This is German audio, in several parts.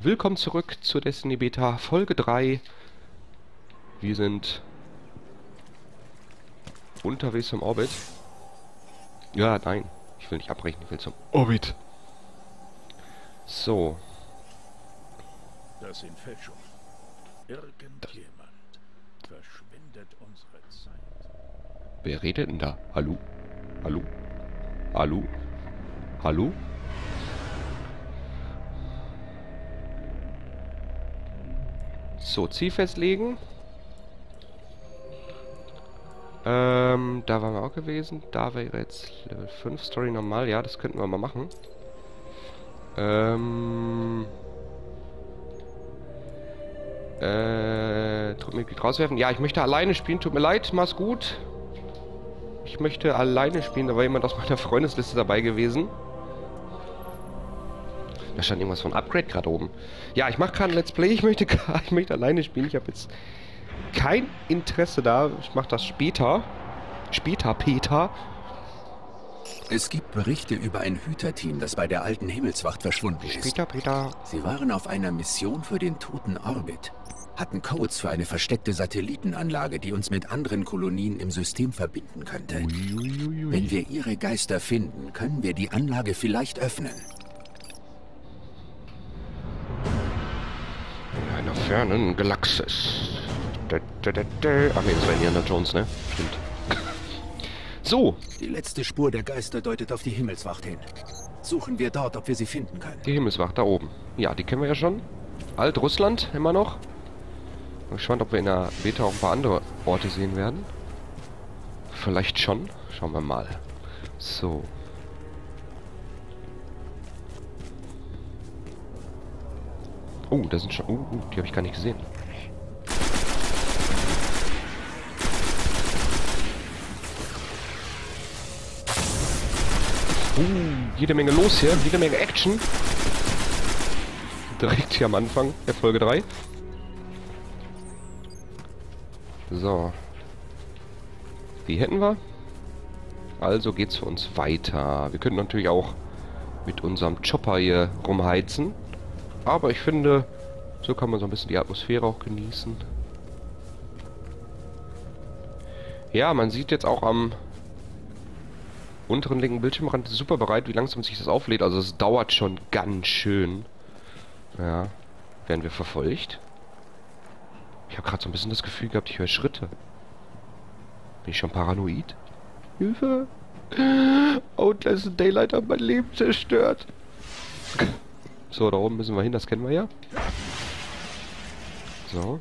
Willkommen zurück zur Destiny Beta Folge 3. Wir sind unterwegs zum Orbit. Ja, nein. Ich will nicht abbrechen, ich will zum Orbit. So. Das sind Fälschungen. Irgendjemand verschwendet unsere Zeit. Wer redet denn da? Hallo? Hallo? Hallo? Hallo? So, Ziel festlegen. Ähm, da waren wir auch gewesen. Da wäre jetzt Level 5 Story normal. Ja, das könnten wir mal machen. Ähm... Äh, Truppenmitglied rauswerfen. Ja, ich möchte alleine spielen. Tut mir leid, mach's gut. Ich möchte alleine spielen. Da war jemand aus meiner Freundesliste dabei gewesen. Da stand irgendwas von Upgrade gerade oben. Ja, ich mache gerade ein Let's Play. Ich möchte, ich möchte alleine spielen. Ich habe jetzt kein Interesse da. Ich mache das später. Später, Peter. Es gibt Berichte über ein Hüterteam, das bei der alten Himmelswacht verschwunden ist. Später, Peter. Sie waren auf einer Mission für den toten Orbit, hatten Codes für eine versteckte Satellitenanlage, die uns mit anderen Kolonien im System verbinden könnte. Uiuiui. Wenn wir ihre Geister finden, können wir die Anlage vielleicht öffnen. Fernen Galaxis. Da, da, da. Ach nee, das war Indiana Jones, ne? Stimmt. So, Die letzte Spur der Geister deutet auf die Himmelswacht hin. Suchen wir dort, ob wir sie finden können. die Himmelswacht da oben. Ja, die kennen wir ja schon. Alt-Russland immer noch. Bin gespannt, ob wir in der Beta auch ein paar andere Orte sehen werden. Vielleicht schon. Schauen wir mal. So. Oh, da sind schon... Uh, uh, die habe ich gar nicht gesehen. Uh, jede Menge los hier, jede Menge Action. Direkt hier am Anfang der Folge 3. So. Die hätten wir. Also geht's für uns weiter. Wir könnten natürlich auch mit unserem Chopper hier rumheizen. Aber ich finde, so kann man so ein bisschen die Atmosphäre auch genießen. Ja, man sieht jetzt auch am unteren linken Bildschirmrand super bereit, wie langsam sich das auflädt. Also es dauert schon ganz schön. Ja. Werden wir verfolgt? Ich habe gerade so ein bisschen das Gefühl gehabt, ich höre Schritte. Bin ich schon paranoid? Hilfe! Outlast Daylight hat mein Leben zerstört. So, da oben müssen wir hin, das kennen wir ja. So.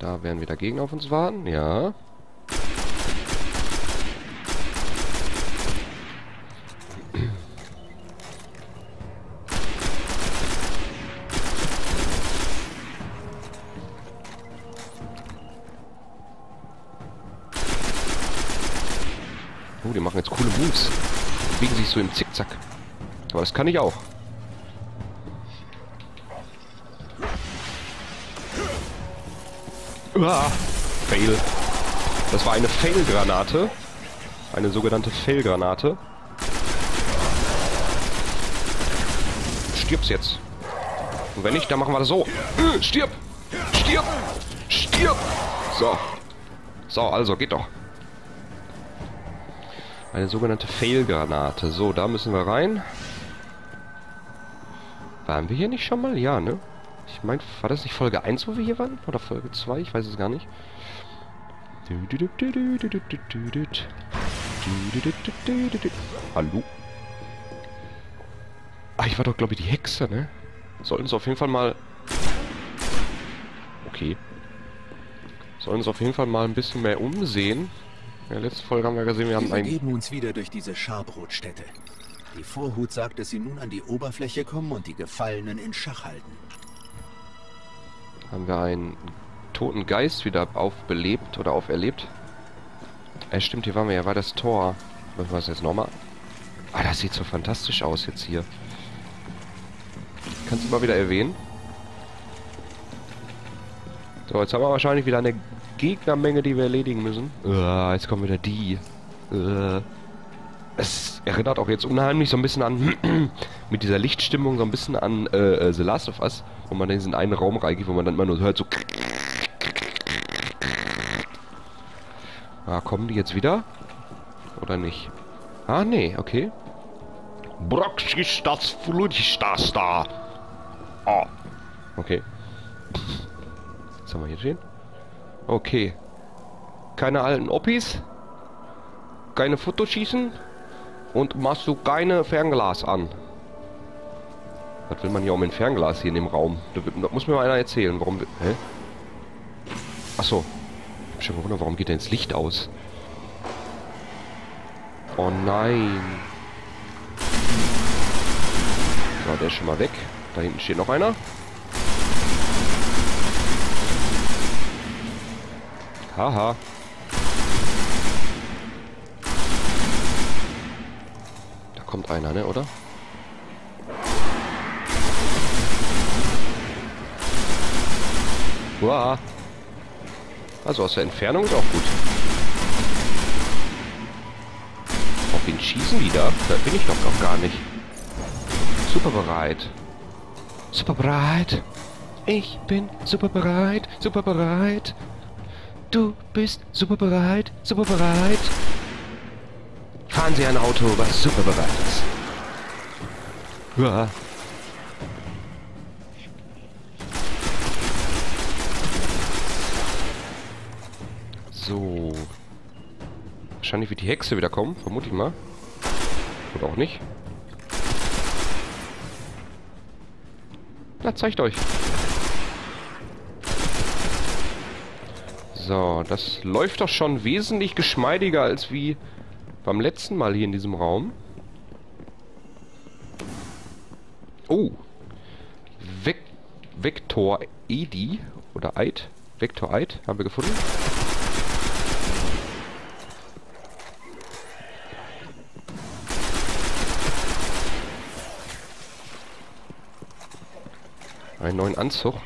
Da werden wieder Gegner auf uns warten, ja. So im Zickzack. Aber das kann ich auch. Uah, Fail. Das war eine Fail-Granate. Eine sogenannte Fail-Granate. Du stirbst jetzt. Und wenn nicht, dann machen wir das so. Äh, Stirb! Stirb! Stirb! So. So, also, geht doch. Eine sogenannte Fail-Granate. So, da müssen wir rein. Waren wir hier nicht schon mal? Ja, ne? Ich meine, war das nicht Folge 1, wo wir hier waren? Oder Folge 2? Ich weiß es gar nicht. Hallo? Ah, ich war doch, glaube ich, die Hexe, ne? Sollten uns auf jeden Fall mal... Okay. Sollen uns auf jeden Fall mal ein bisschen mehr umsehen. In der letzten Folge haben wir gesehen, wir Wir haben einen... begeben uns wieder durch diese Scharbrotstätte. Die Vorhut sagt, dass sie nun an die Oberfläche kommen und die Gefallenen in Schach halten. haben wir einen toten Geist wieder aufbelebt oder auferlebt. Äh, stimmt, hier waren wir ja, war das Tor. Was war das jetzt nochmal? Ah, das sieht so fantastisch aus jetzt hier. Kannst du mal wieder erwähnen? So, jetzt haben wir wahrscheinlich wieder eine Gegnermenge, die wir erledigen müssen. Uah, jetzt kommen wieder die. Uah. es erinnert auch jetzt unheimlich so ein bisschen an, mit dieser Lichtstimmung so ein bisschen an äh, äh, The Last of Us, wo man in diesen einen Raum reingeht, wo man dann immer nur hört so... Ah, kommen die jetzt wieder? Oder nicht? Ah, nee, okay. Broxis das Flutstas da. Ah. Okay. Was haben wir hier stehen? Okay. Keine alten Oppis. Keine Fotoschießen. Und machst du keine Fernglas an. Was will man hier um ein Fernglas hier in dem Raum? Da, da muss mir mal einer erzählen, warum... Hä? Achso. Ich hab schon gewundert, warum geht denn das Licht aus? Oh nein. So, der ist schon mal weg. Da hinten steht noch einer. Haha. Da kommt einer, ne, oder? Uah. Also aus der Entfernung ist auch gut. Auf ihn schießen wieder? Da bin ich doch noch gar nicht. Super bereit. Super bereit. Ich bin super bereit. Super bereit. Du bist super bereit. Super bereit. Fahren Sie ein Auto, was super bereit ist. Uah. So. Wahrscheinlich wird die Hexe wieder kommen, vermute ich mal. Oder auch nicht. Na, zeigt euch. So, das läuft doch schon wesentlich geschmeidiger als wie beim letzten Mal hier in diesem Raum. Oh. Ve Vektor Edi oder Eid. Vektor Eid haben wir gefunden. Einen neuen Anzug.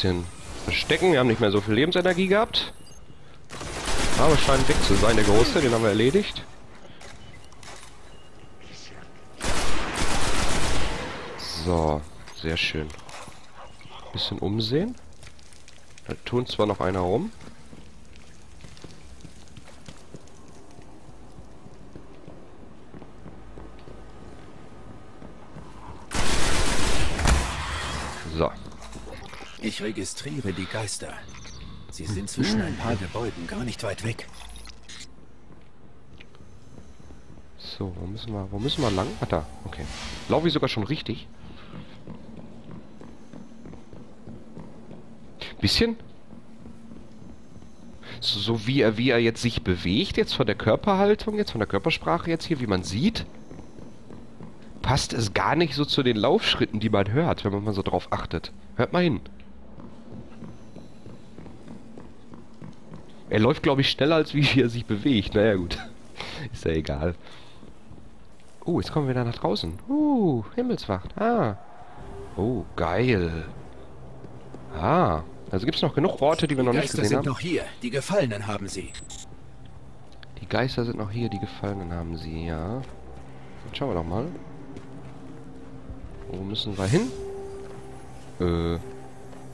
Bisschen verstecken. Wir haben nicht mehr so viel Lebensenergie gehabt. Aber scheint weg zu sein, der Große. Den haben wir erledigt. So, sehr schön. Bisschen umsehen. Da tun zwar noch einer rum. So. Ich registriere die Geister. Sie sind zwischen ein paar Gebäuden gar nicht weit weg. So, wo müssen wir, wo müssen wir lang? Ah, da. Okay. Laufe ich sogar schon richtig? Bisschen? So, so wie er, wie er jetzt sich bewegt, jetzt von der Körperhaltung, jetzt von der Körpersprache jetzt hier, wie man sieht, passt es gar nicht so zu den Laufschritten, die man hört, wenn man mal so drauf achtet. Hört mal hin. Er läuft, glaube ich, schneller, als wie er sich bewegt. Naja, gut. Ist ja egal. Oh, jetzt kommen wir da nach draußen. Uh, Himmelswacht. Ah. Oh, geil. Ah. Also gibt es noch genug Orte, die wir noch Die nicht Geister gesehen sind haben. noch hier. Die Gefallenen haben sie. Die Geister sind noch hier, die Gefallenen haben sie, ja. Dann schauen wir doch mal. Wo müssen wir hin? Äh.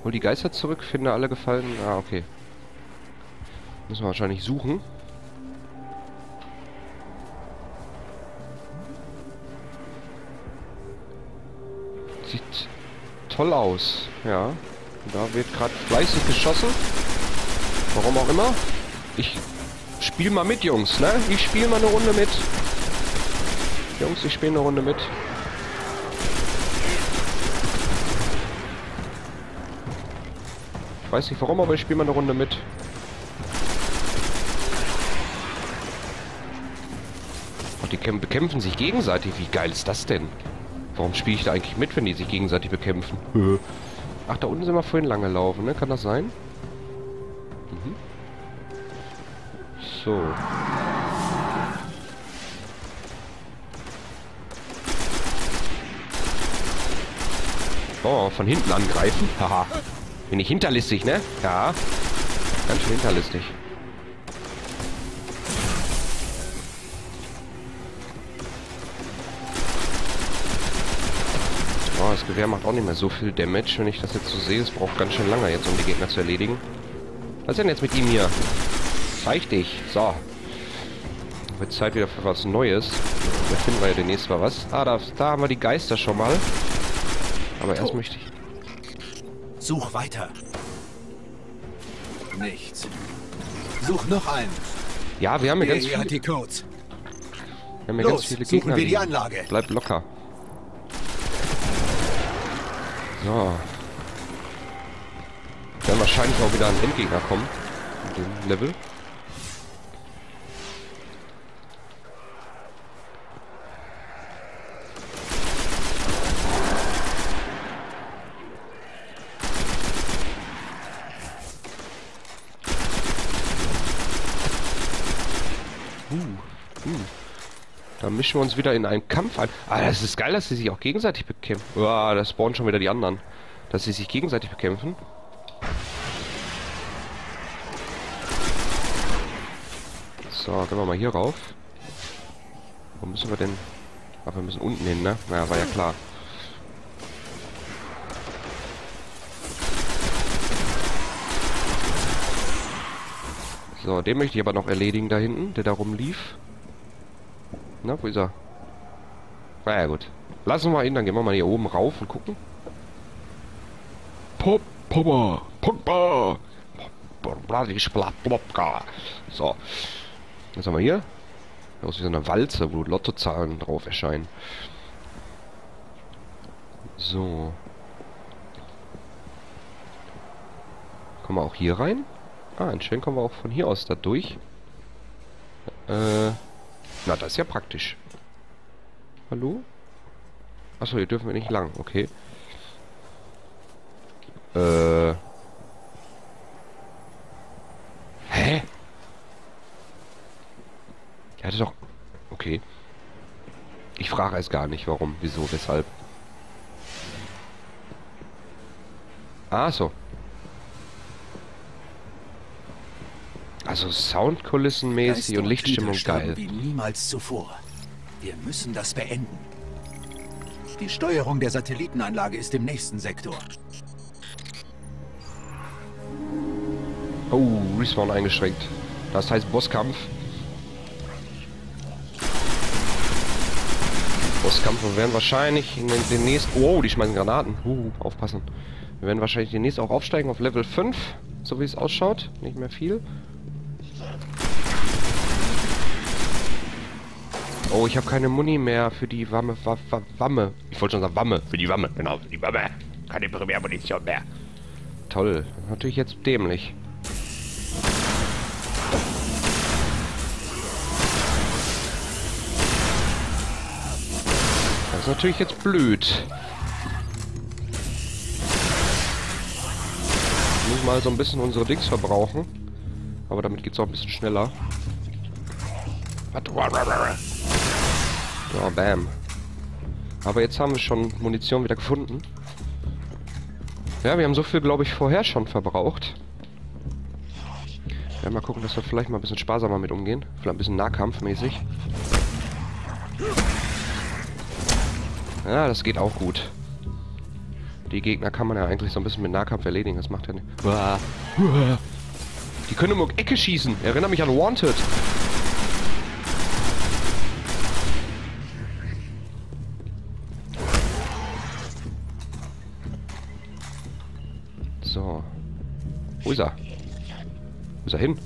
Hol die Geister zurück, finde alle Gefallenen. Ah, okay. Müssen wir wahrscheinlich suchen. Sieht toll aus, ja. Da wird gerade fleißig geschossen. Warum auch immer. Ich spiele mal mit, Jungs, ne? Ich spiele mal eine Runde mit. Jungs, ich spiele eine Runde mit. Ich weiß nicht warum, aber ich spiele mal eine Runde mit. Ach, die bekämpfen sich gegenseitig. Wie geil ist das denn? Warum spiele ich da eigentlich mit, wenn die sich gegenseitig bekämpfen? Ach, da unten sind wir vorhin lange laufen, ne? Kann das sein? Mhm. So. Oh, von hinten angreifen. Haha. Bin ich hinterlistig, ne? Ja. Ganz schön hinterlistig. Das Gewehr macht auch nicht mehr so viel Damage, wenn ich das jetzt so sehe. Es braucht ganz schön lange jetzt, um die Gegner zu erledigen. Was ist denn jetzt mit ihm hier? Zeig dich. So. Wird Zeit wieder für was Neues. Da finden wir ja demnächst mal was. Ah, da, da haben wir die Geister schon mal. Aber erst möchte ich... Such weiter. Nichts. Such noch einen. Ja, wir haben ja Der ganz hier viele, hat die Codes. wir haben ja ganz Los, viele suchen Gegner. wir die. Anlage. Bleib locker. So. Werden wahrscheinlich auch wieder ein Endgegner kommen. Mit dem Level. Da mischen wir uns wieder in einen Kampf ein. Ah, das ist geil, dass sie sich auch gegenseitig bekämpfen. Uah, da spawnen schon wieder die anderen. Dass sie sich gegenseitig bekämpfen. So, gehen wir mal hier rauf. Wo müssen wir denn... Ach, wir müssen unten hin, ne? Naja, war ja klar. So, den möchte ich aber noch erledigen da hinten, der da rumlief. Na, wo ist er? Na ja, gut. Lassen wir ihn, dann gehen wir mal hier oben rauf und gucken. Pop, Papa, Papa. So. Was haben wir hier? Aus wie so eine Walze, wo Lottozahlen drauf erscheinen. So. Kommen wir auch hier rein? Ah, anscheinend kommen wir auch von hier aus da durch. Äh. Na, das ist ja praktisch. Hallo? Achso, hier dürfen wir nicht lang, okay. Äh. Hä? Er hatte doch... Okay. Ich frage es gar nicht, warum, wieso, weshalb. Ah, so. Also Soundkulissenmäßig ist und Lichtstimmung geil. Wie niemals zuvor. Wir müssen das beenden. Die Steuerung der Satellitenanlage ist im nächsten Sektor. Oh, Respawn eingeschränkt. Das heißt Bosskampf. Bosskampf. Wir werden wahrscheinlich in den, nächsten... Oh, die schmeißen Granaten. Uh, aufpassen. Wir werden wahrscheinlich demnächst auch aufsteigen auf Level 5. So wie es ausschaut. Nicht mehr viel. Oh, ich habe keine Muni mehr für die Wamme. Wa, wa, Wamme. Ich wollte schon sagen Wamme. Für die Wamme. Genau, für die Wamme. Keine Primärmunition mehr. Toll. Natürlich jetzt dämlich. Das ist natürlich jetzt blöd. Wir müssen mal so ein bisschen unsere Dings verbrauchen. Aber damit geht's auch ein bisschen schneller. So, bam. Aber jetzt haben wir schon Munition wieder gefunden. Ja, wir haben so viel, glaube ich, vorher schon verbraucht. Ja, mal gucken, dass wir vielleicht mal ein bisschen sparsamer mit umgehen. Vielleicht ein bisschen nahkampfmäßig. Ja, das geht auch gut. Die Gegner kann man ja eigentlich so ein bisschen mit Nahkampf erledigen. Das macht ja nicht. Die können um Ecke schießen. Erinnert mich an Wanted. Ist er? Wo ist er hin?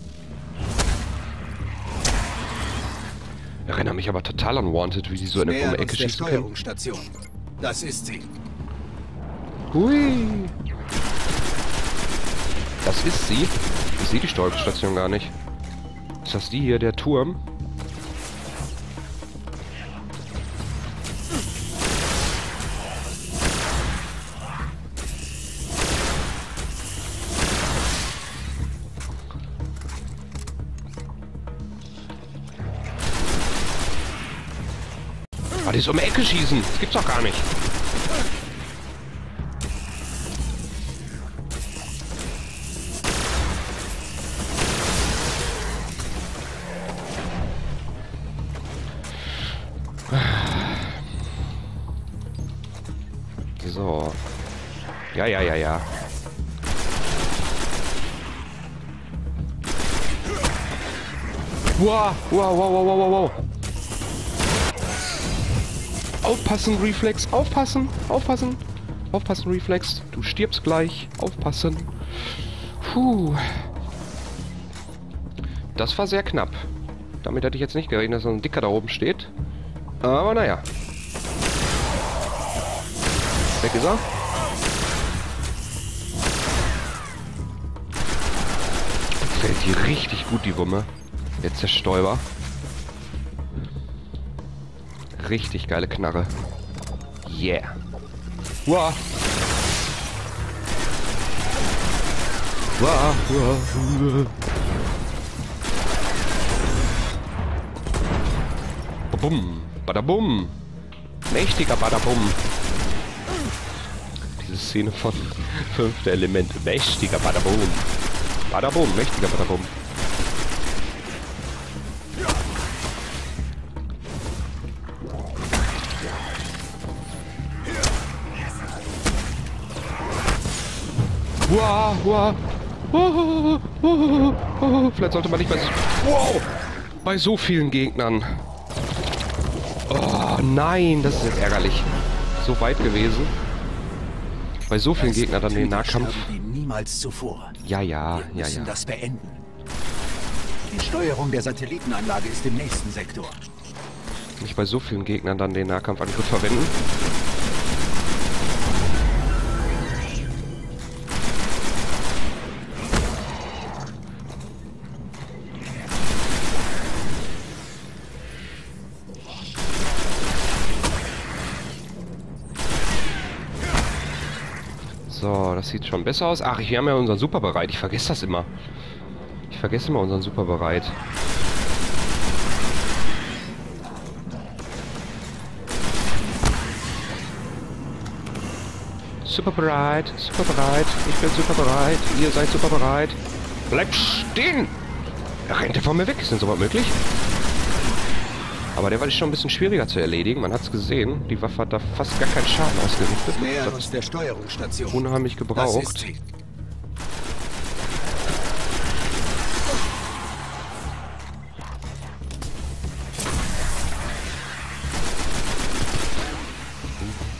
Erinnert mich aber total an Wanted, wie die so in eine uns Ecke der schießen können. Steuerungsstation. Das ist sie. Hui. Das ist sie. Ich sehe die Steuerungsstation gar nicht. Ist das die hier, der Turm? Aber die ist um die Ecke schießen. Das gibt's doch gar nicht. So. Ja, ja, ja, ja. Wow, wow, wow, wow, wow, wow. Aufpassen, Reflex. Aufpassen, aufpassen. Aufpassen, Reflex. Du stirbst gleich. Aufpassen. Puh. Das war sehr knapp. Damit hätte ich jetzt nicht gerechnet, dass so ein Dicker da oben steht. Aber naja. Weg ist er. Fällt hier richtig gut, die Wumme. Der Zerstäuber. Richtig geile Knarre. Yeah. Wow. Wow, wow. Badabum. Badabum. Mächtiger Badabum. Diese Szene von fünfte Element. Mächtiger Badabum. Badabum. Mächtiger Badabum. Wow, wow, wow. Vielleicht sollte man nicht bei so, wow, bei so vielen Gegnern. Oh nein, das ist jetzt ärgerlich. So weit gewesen. Bei so vielen Gegnern dann den Nahkampf. Niemals zuvor. Ja, ja, ja, ja. das beenden. Die Steuerung der Satellitenanlage ist im nächsten Sektor. Nicht bei so vielen Gegnern dann den Nahkampfangriff verwenden. Sieht schon besser aus. Ach, wir haben ja unseren Super bereit. Ich vergesse das immer. Ich vergesse immer unseren Super bereit. Super bereit, super bereit. Ich bin super bereit. Ihr seid super bereit. Bleibt stehen! Er rennt von mir weg. Ist denn sowas möglich? Aber der war schon ein bisschen schwieriger zu erledigen. Man hat es gesehen. Die Waffe hat da fast gar keinen Schaden ausgerichtet. Nähern uns der Steuerungsstation. unheimlich Das ist gebraucht.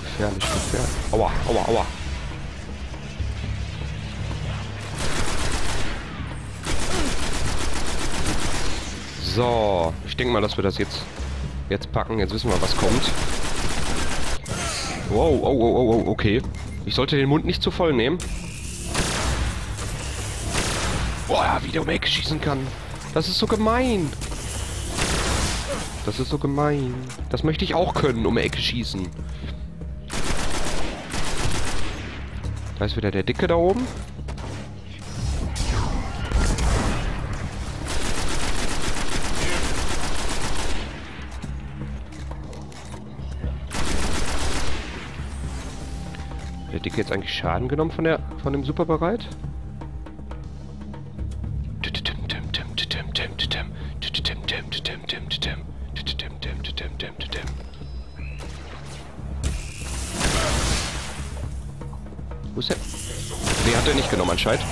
Gefährlich, gefährlich. Aua, aua, aua. So, ich denke mal, dass wir das jetzt jetzt packen. Jetzt wissen wir, was kommt. Wow, oh, oh, oh, oh, okay. Ich sollte den Mund nicht zu voll nehmen. Boah, wie der um die Ecke schießen kann. Das ist so gemein. Das ist so gemein. Das möchte ich auch können, um die Ecke schießen. Da ist wieder der Dicke da oben. Der Dicke jetzt eigentlich Schaden genommen von der von dem Superbereit? Wo ist der? Nee, hat er nicht genommen anscheinend.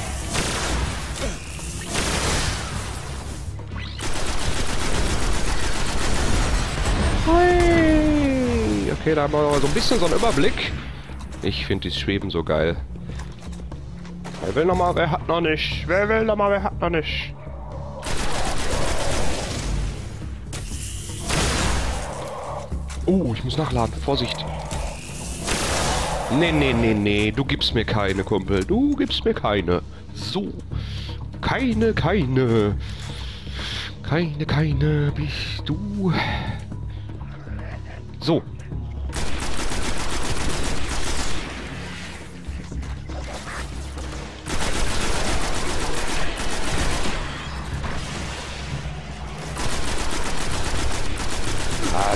Okay, da haben wir noch so ein bisschen so einen Überblick. Ich finde dieses Schweben so geil. Wer will noch mal, wer hat noch nicht? Wer will noch mal, wer hat noch nicht? Oh, ich muss nachladen. Vorsicht. Nee, nee, nee, nee. Du gibst mir keine, Kumpel. Du gibst mir keine. So. Keine, keine. Keine, keine bist du. So.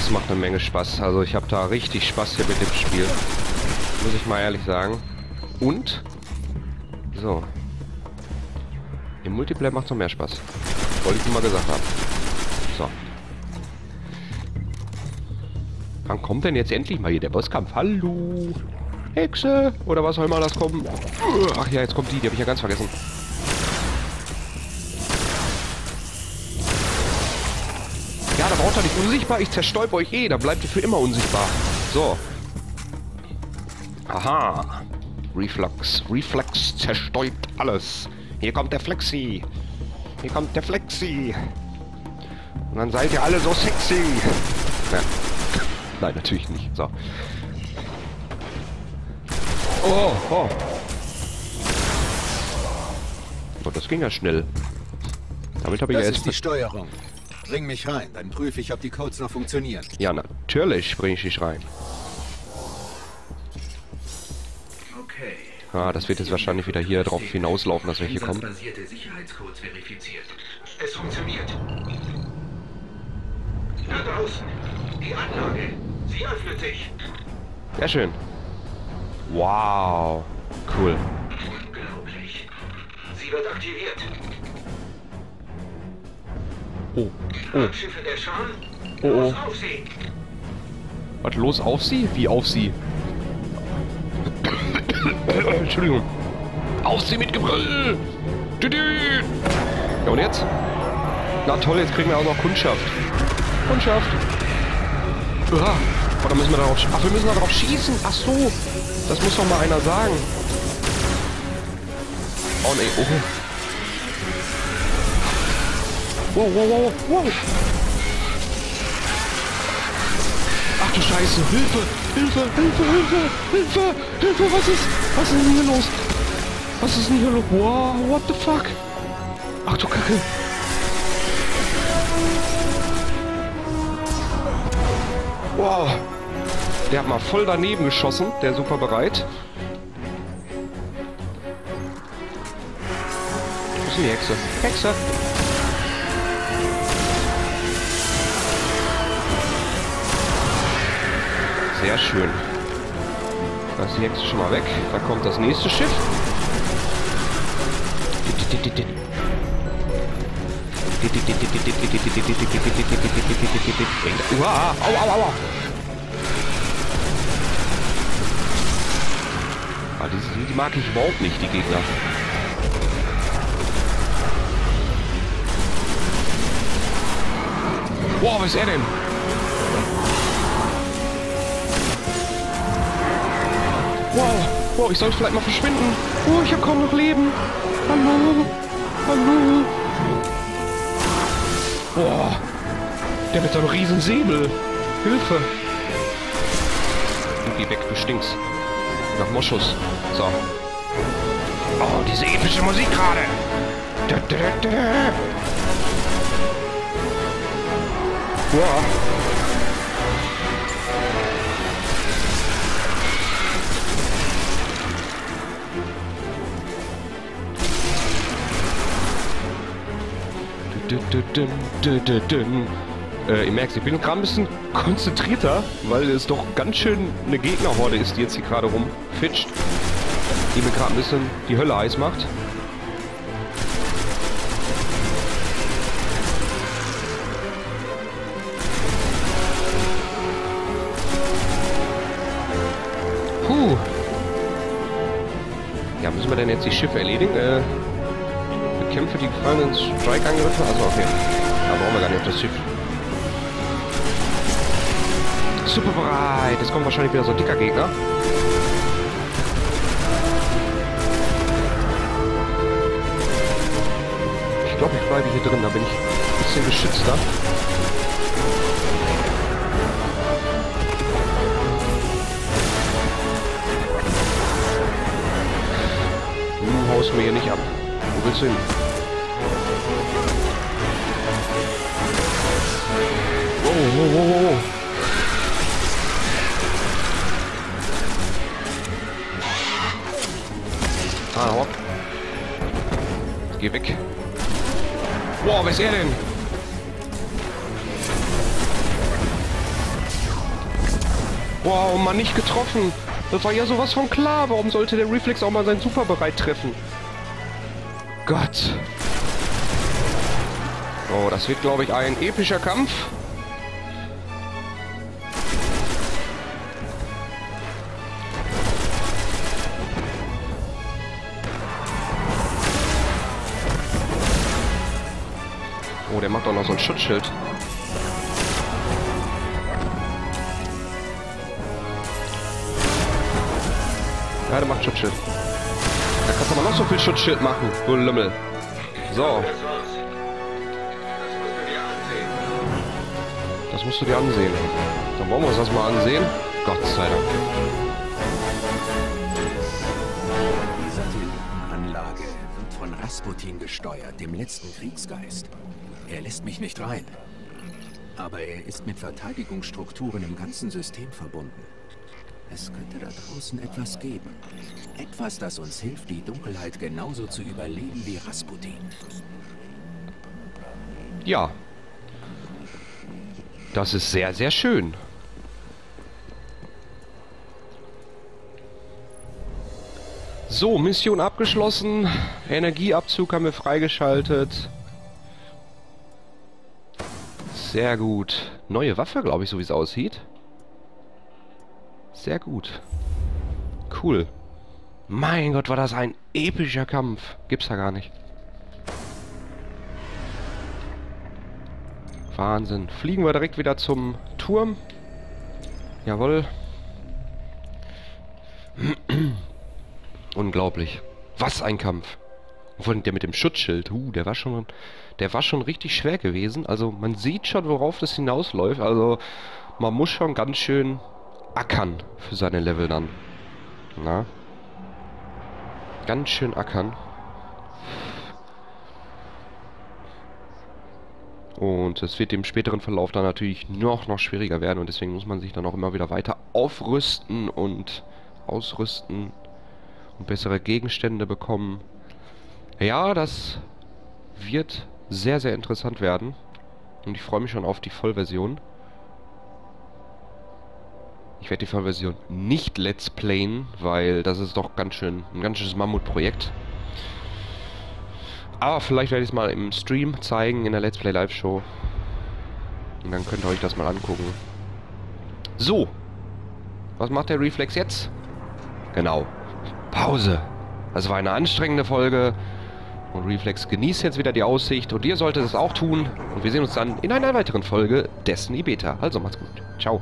Es macht eine Menge Spaß. Also ich habe da richtig Spaß hier mit dem Spiel. Muss ich mal ehrlich sagen. Und? So. Im Multiplayer macht es noch mehr Spaß. Wollte ich mal gesagt haben. So. Wann kommt denn jetzt endlich mal hier der Bosskampf? Hallo? Hexe! Oder was soll mal das kommen? Ach ja, jetzt kommt die, die habe ich ja ganz vergessen. Unsichtbar. Ich zerstäub euch eh. Da bleibt ihr für immer unsichtbar. So. Aha. Reflux. Reflex zerstäubt alles. Hier kommt der Flexi. Hier kommt der Flexi. Und dann seid ihr alle so sexy. Ja. Nein, natürlich nicht. So. Oh, oh. Oh, das ging ja schnell. Damit habe ich Das ja ist erst... die Steuerung. Bring mich rein, dann prüfe ich, ob die Codes noch funktionieren. Ja, natürlich bringe ich dich rein. Okay. Ah, das wird jetzt wahrscheinlich wieder hier drauf hinauslaufen, dass wir hier kommen. Einsatzbasierte Sicherheitscodes verifiziert. Es funktioniert. Da draußen. Die Anlage. Sie öffnet sich. Sehr schön. Wow. Cool. Unglaublich. Sie wird aktiviert. Oh. Oh, oh. sie. Was los auf sie? Wie auf sie? Entschuldigung. Auf sie mit Gebrüll! Ja und jetzt? Na toll, jetzt kriegen wir auch noch Kundschaft. Kundschaft! Uah. Oh, da müssen wir darauf... Ach, wir müssen darauf schießen! Ach so! Das muss doch mal einer sagen. Oh nee, oh. Wow, wow, wow, wow! Ach du Scheiße, Hilfe, Hilfe, Hilfe, Hilfe, Hilfe, Hilfe, was ist, was ist denn hier los? Was ist denn hier los? Wow, what the fuck? Ach du Kacke. Wow. Der hat mal voll daneben geschossen, der super bereit. Wo ist die Hexe? Hexe! Sehr schön. Da ist die Hexe schon mal weg. Da kommt das nächste Schiff. Uah, au, au, aua. Ah, die, die mag ich überhaupt nicht, die Gegner. Wow, was ist er denn? Wow, wow, ich sollte vielleicht mal verschwinden. Oh, ich habe kaum noch Leben. Hallo, hallo. Boah, der mit seinem riesen Säbel. Hilfe. Und geh weg, du stinkst. Nach Moschus. So. Oh, diese epische Musik gerade. Wow. Äh, ihr merkt, ich bin gerade ein bisschen konzentrierter, weil es doch ganz schön eine Gegnerhorde ist, die jetzt hier gerade rumfitscht. Die mir gerade ein bisschen die Hölle heiß macht. Puh. Ja, müssen wir denn jetzt die Schiffe erledigen? Äh, Bekämpfe die gefallenen Strike-Angriffe. Also okay. Da brauchen wir gar nicht auf das Schiff. Super bereit. Jetzt kommt wahrscheinlich wieder so ein dicker Gegner. Ich glaube, ich bleibe hier drin. Da bin ich ein bisschen geschützter. Du haust mir hier nicht ab. Wo willst du hin? Wow, wow, wow. Ah, hopp. Geh weg. Wow, wer ist er denn? Wow, Mann, nicht getroffen. Das war ja sowas von klar. Warum sollte der Reflex auch mal seinen Super bereit treffen? Gott. Oh, das wird, glaube ich, ein epischer Kampf. Noch so ein Schutzschild. Ja, der macht Schutzschild. Da kannst du aber noch so viel Schutzschild machen, du Lümmel. So, Das war's. Das musst du dir ansehen. das musst du dir ansehen. Dann wollen wir uns das mal ansehen. Gott sei Dank. Die Satellitenanlage wird von Rasputin gesteuert, dem letzten Kriegsgeist. Er lässt mich nicht rein. Aber er ist mit Verteidigungsstrukturen im ganzen System verbunden. Es könnte da draußen etwas geben. Etwas, das uns hilft, die Dunkelheit genauso zu überleben wie Rasputin. Ja. Das ist sehr, sehr schön. So, Mission abgeschlossen. Energieabzug haben wir freigeschaltet. Sehr gut. Neue Waffe, glaube ich, so wie es aussieht. Sehr gut. Cool. Mein Gott, war das ein epischer Kampf. Gibt's ja gar nicht. Wahnsinn. Fliegen wir direkt wieder zum Turm. Jawohl. Unglaublich. Was ein Kampf. Allem der mit dem Schutzschild. Uh, der war schon, der war schon richtig schwer gewesen. Also man sieht schon, worauf das hinausläuft. Also man muss schon ganz schön ackern für seine Level dann. Na? Ganz schön ackern. Und es wird im späteren Verlauf dann natürlich noch, noch schwieriger werden und deswegen muss man sich dann auch immer wieder weiter aufrüsten und ausrüsten und bessere Gegenstände bekommen. Ja, das wird sehr, sehr interessant werden. Und ich freue mich schon auf die Vollversion. Ich werde die Vollversion nicht Let's Playen, weil das ist doch ganz schön ein ganz schönes Mammutprojekt. Aber vielleicht werde ich es mal im Stream zeigen, in der Let's Play Live Show. Und dann könnt ihr euch das mal angucken. So. Was macht der Reflex jetzt? Genau. Pause. Das war eine anstrengende Folge. Und Reflex genießt jetzt wieder die Aussicht. Und ihr solltet es auch tun. Und wir sehen uns dann in einer weiteren Folge Destiny Beta. Also macht's gut. Ciao.